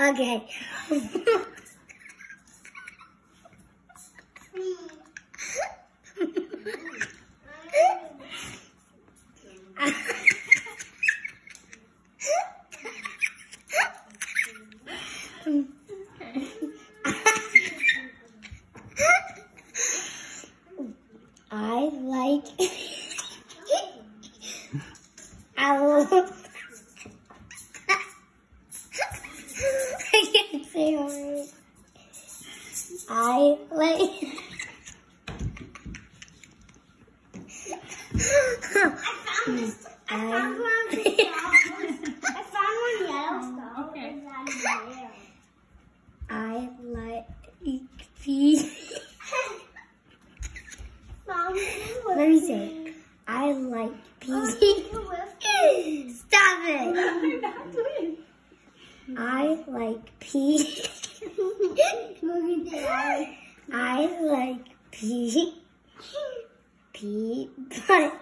okay. I like. I will. I can't say a word. I like. I found one yellow Okay. I like peas. Let me say. I like peas. Stop it. I like peas. I like pea. Pea. But.